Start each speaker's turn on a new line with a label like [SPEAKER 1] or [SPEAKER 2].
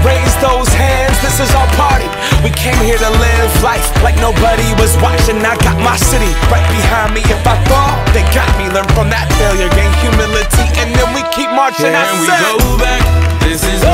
[SPEAKER 1] Raise those hands, this is our party. We came here to live life like nobody was watching. I got my city right behind me. If I fall, they got me. Learn from that failure, gain humility, and then we keep marching. I
[SPEAKER 2] Can we
[SPEAKER 1] said-
[SPEAKER 2] go back? This is the